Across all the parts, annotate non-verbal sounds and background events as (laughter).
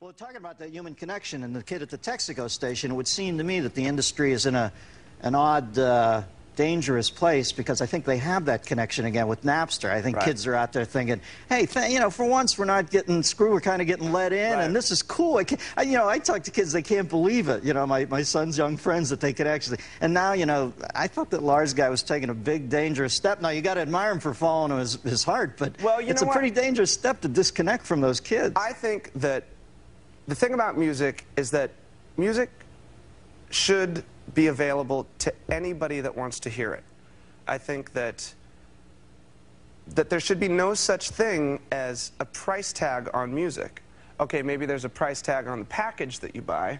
Well, talking about that human connection and the kid at the Texaco station, it would seem to me that the industry is in a, an odd, uh, dangerous place because I think they have that connection again with Napster. I think Right. kids are out there thinking, hey, th- you know, for once we're not getting screwed, we're kind of getting let in, Right. and this is cool. I, I, you know, I talk to kids, they can't believe it. You know, my, my son's young friends that they could actually. And now, you know, I thought that Lars guy was taking a big, dangerous step. Now, you got to admire him for following his, his heart, but Well, you it's know a what? pretty dangerous step to disconnect from those kids. I think that the thing about music is that music should be available to anybody that wants to hear it. I think that that there should be no such thing as a price tag on music. Okay, maybe there's a price tag on the package that you buy.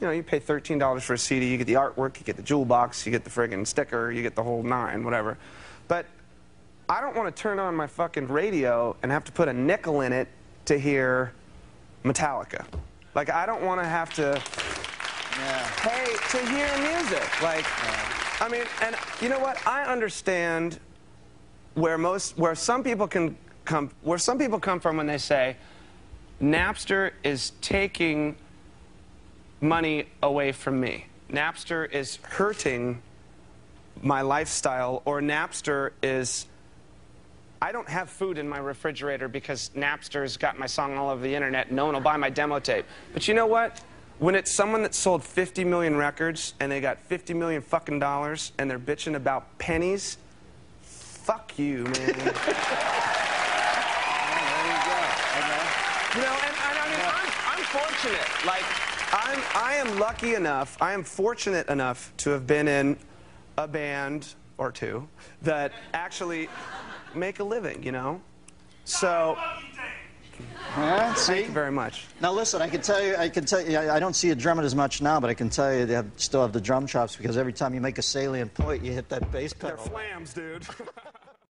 You know, you pay $13 for a CD, you get the artwork, you get the jewel box, you get the friggin' sticker, you get the whole nine, whatever. But I don't want to turn on my fucking radio and have to put a nickel in it to hear Metallica. Like, I don't want to have to pay to hear music. Like, I mean, and you know what? I understand where most, where some people can come, where some people come from when they say Napster is taking money away from me. Napster is hurting my lifestyle, or Napster is. I don't have food in my refrigerator because Napster's got my song all over the internet. No one will buy my demo tape. But you know what? When it's someone that sold 50 million records and they got 50 million fucking dollars and they're bitching about pennies, fuck you, man. (laughs) There you go. you know, and, and I mean, I'm, I'm fortunate. Like, I'm, I am lucky enough, I am fortunate enough to have been in a band or two that actually make a living, you know? So, Huh? See? thank you very much. Now listen, I can tell you, I can tell you, I I don't see you drumming as much now, but I can tell you they have, still have the drum chops because every time you make a salient point, you hit that bass pedal. They're flams, dude. (laughs)